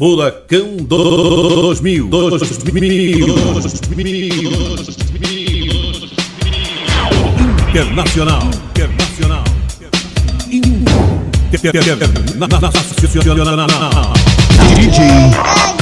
Furacão 2000. 2000. Internacional. Internacional. Internacional. DJ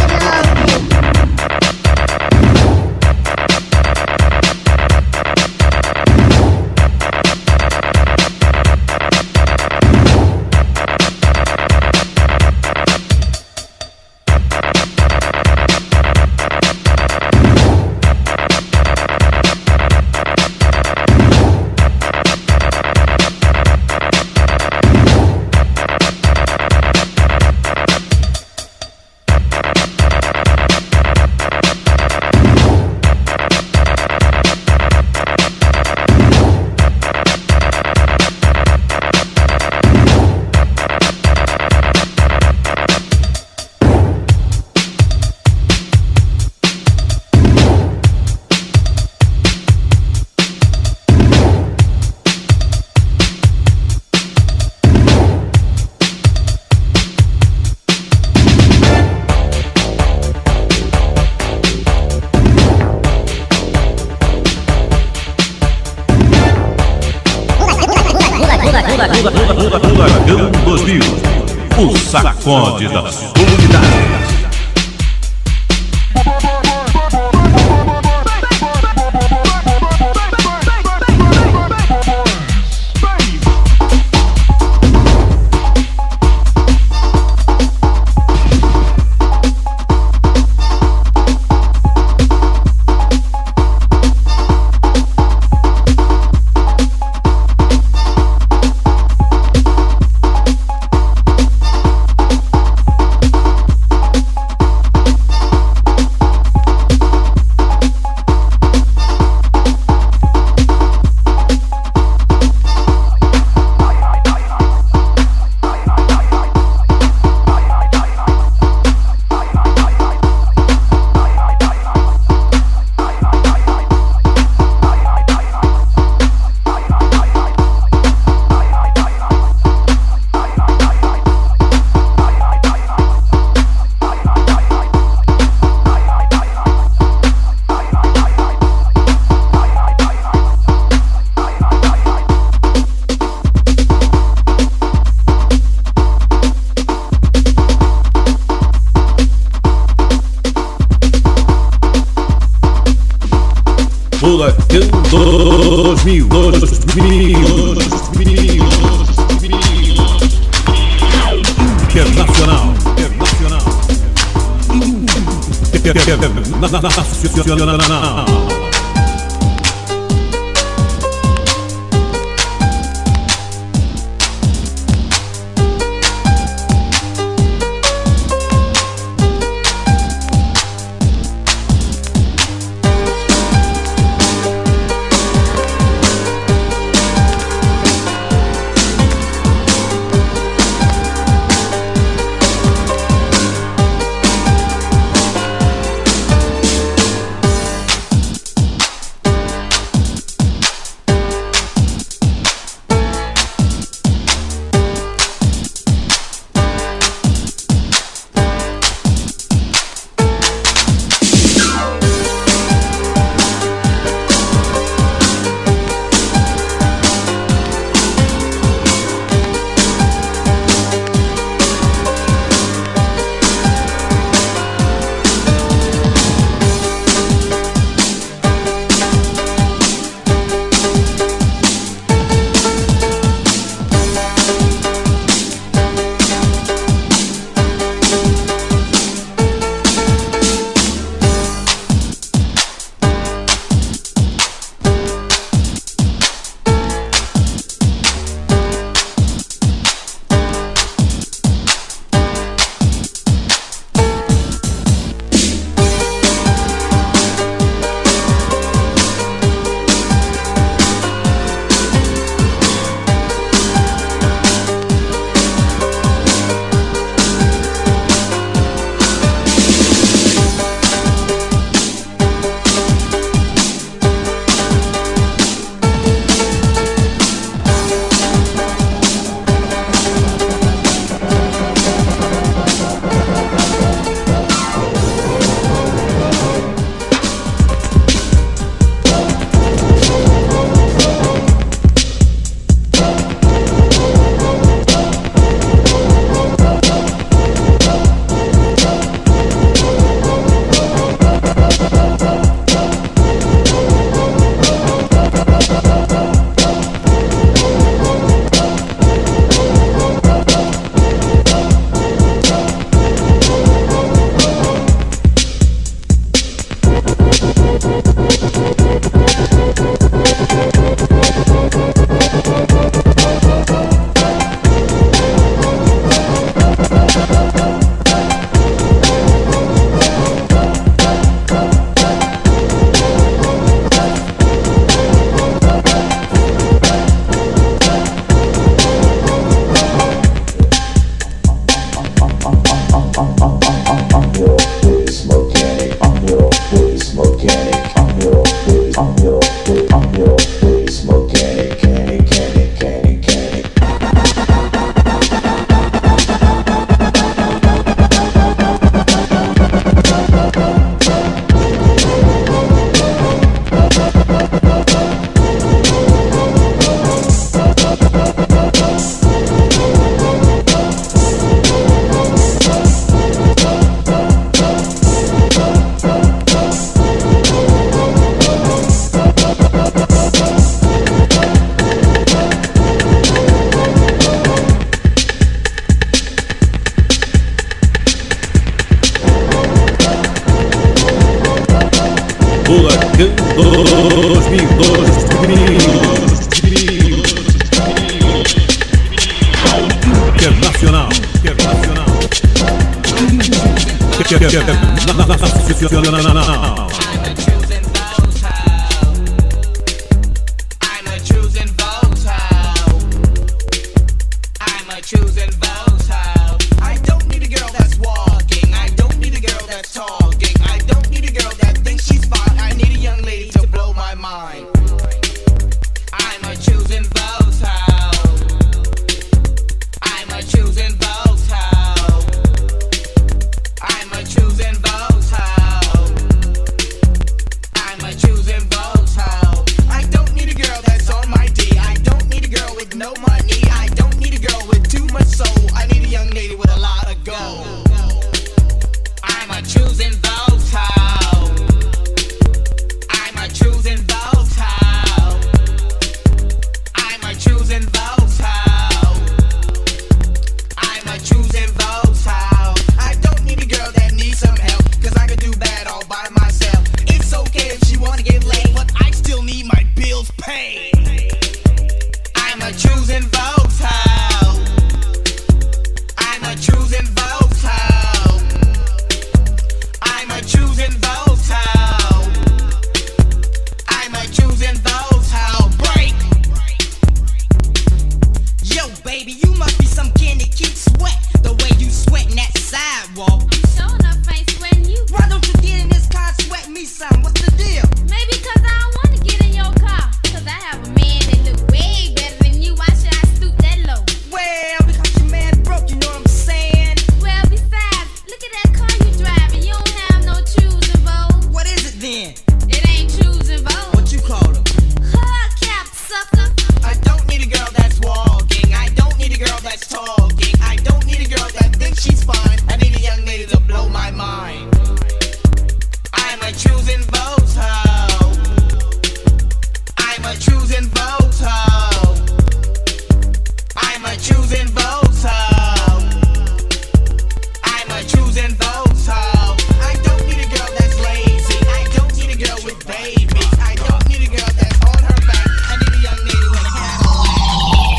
sacode da Furacão 2000. 2000. Internacional. Internacional. Internacional.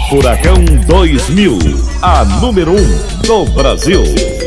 Furacão 2000, a número 1 um do Brasil.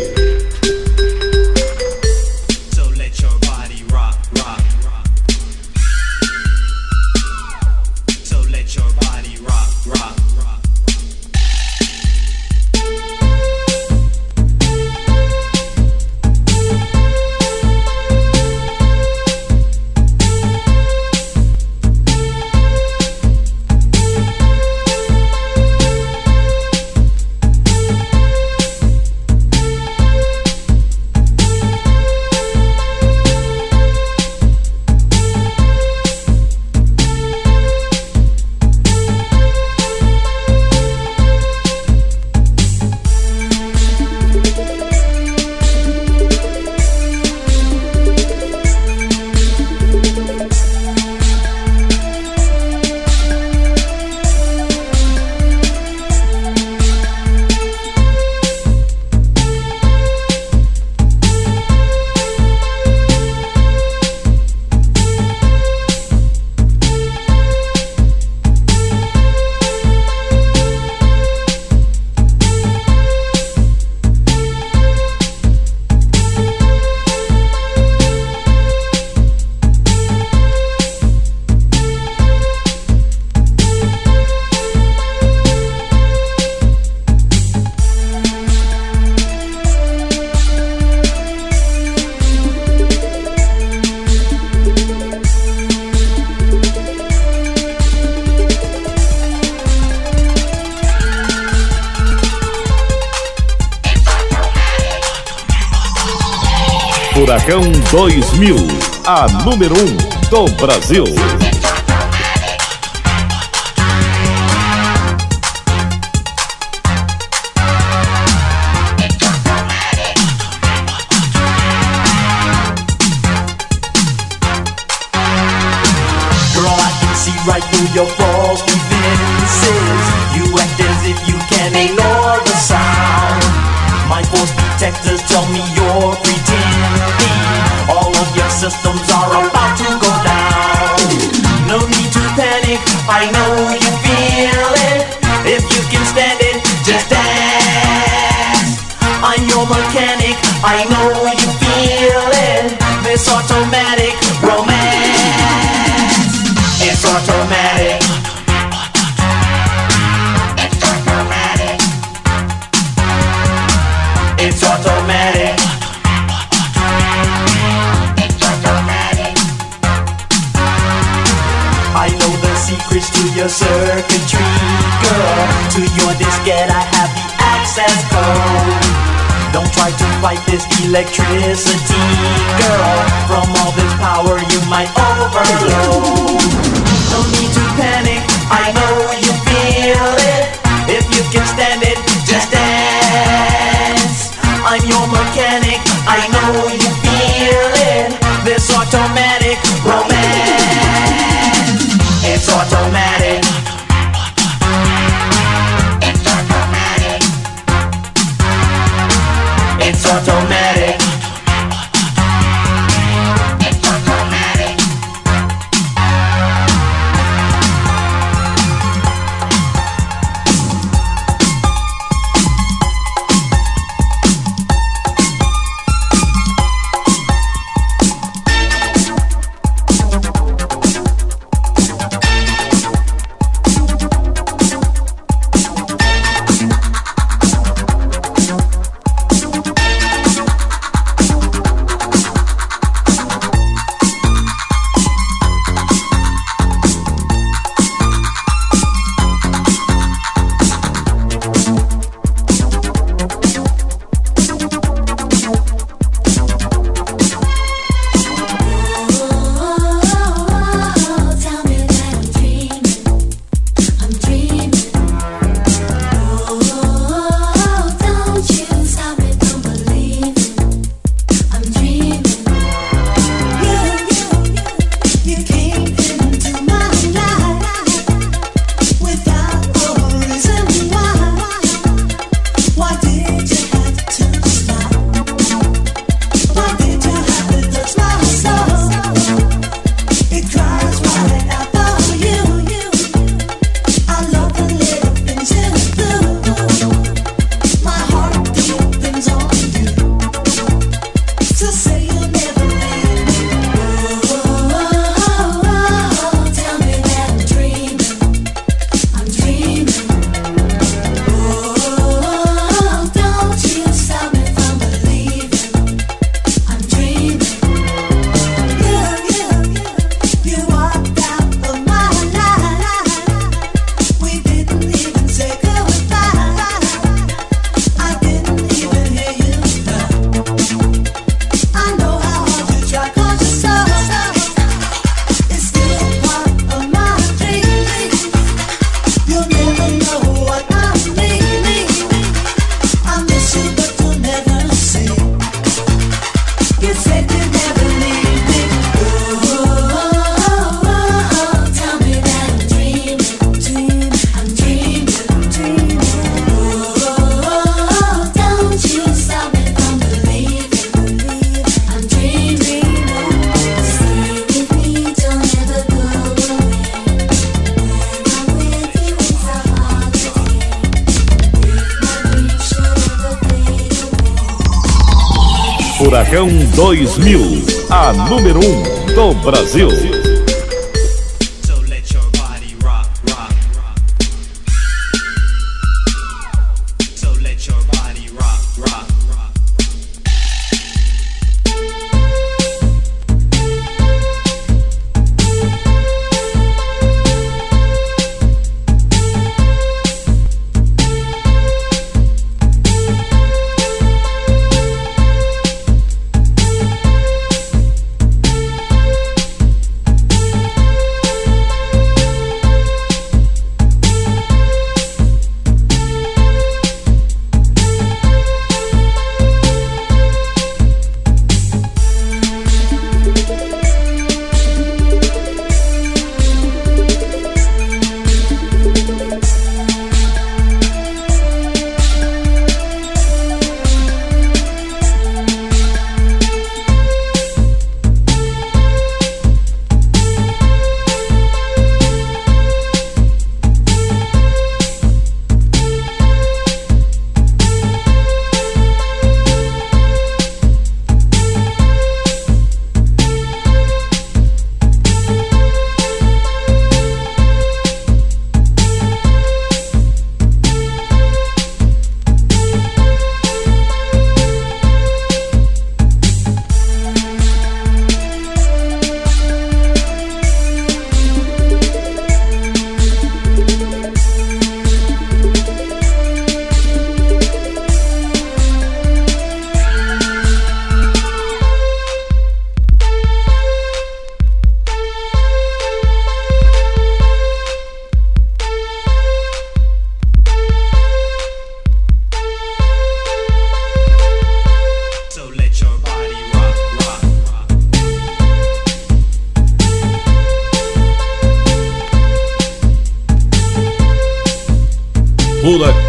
Furacão 2000, a número 1 um do Brasil. Systems are about to says go. Don't try to fight this electricity, girl. From all this power, you might overload. No need to panic, I know you feel it. If you can stand it, Furacão 2000, a número 1 um do Brasil.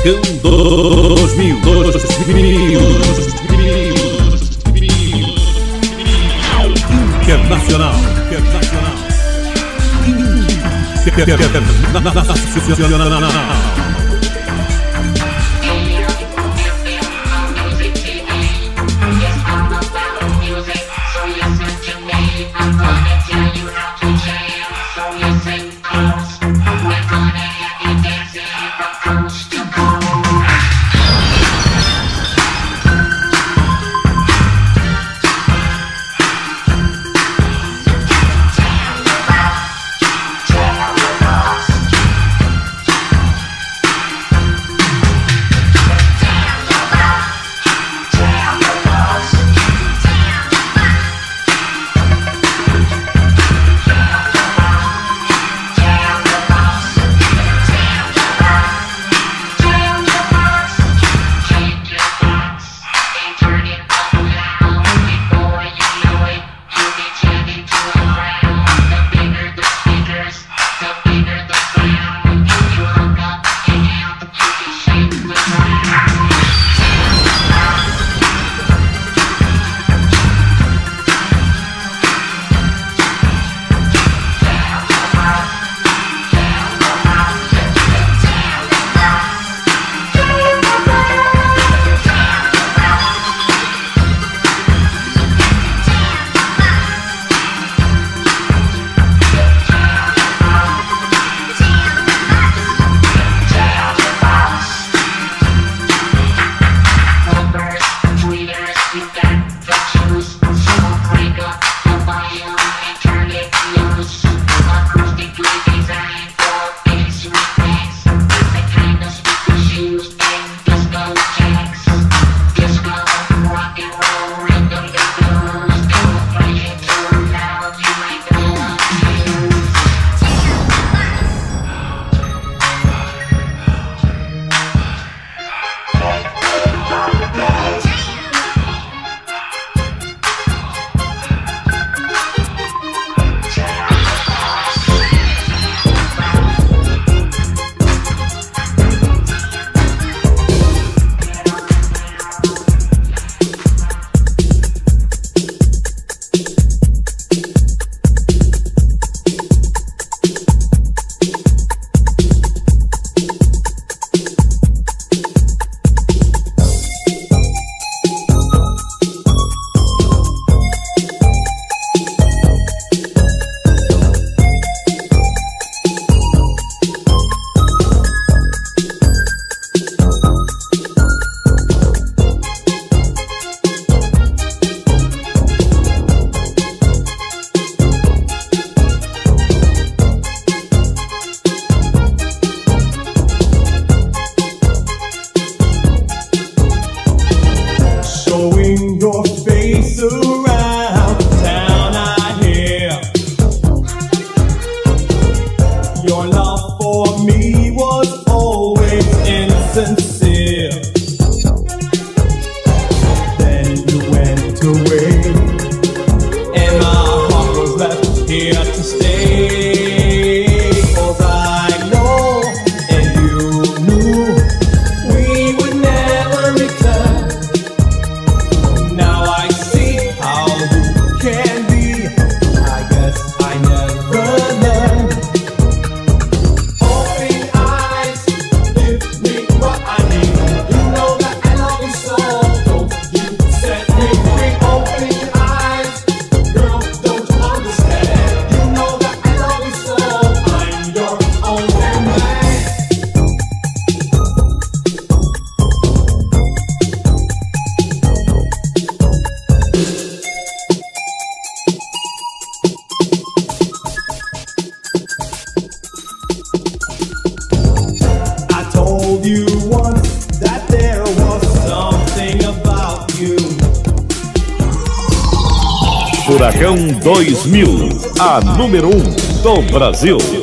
Furacão 2000. 2000. Internacional. Internacional. Internacional. número 1 um do Brasil.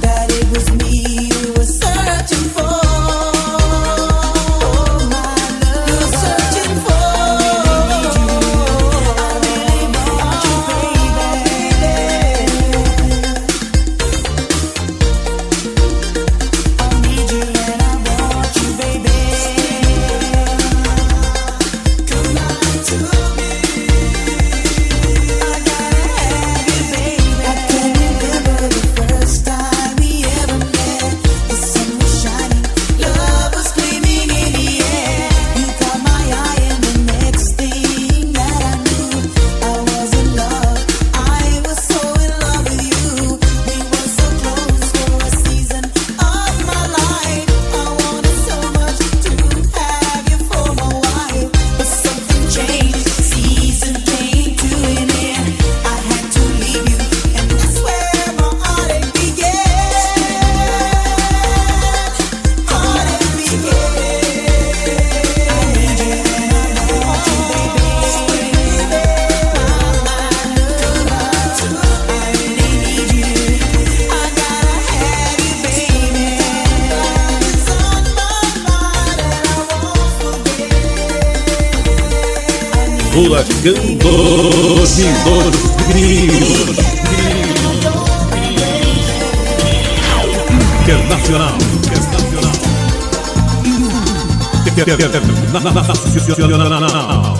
that it was me. Doce do grilo. Internacional. Internacional. Internacional.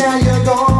now you're gone.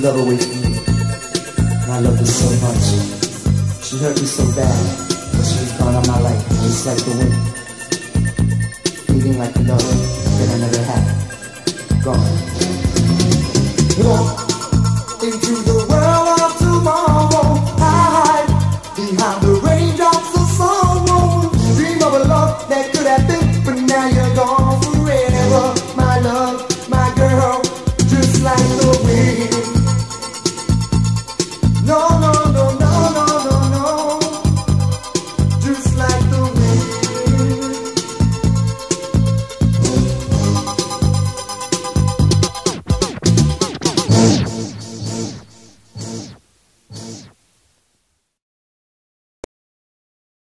Love love from me. And I love her so much. She hurt me so bad but she's gone on my life and it's like the wind. Feeling like love that I never had. Gone.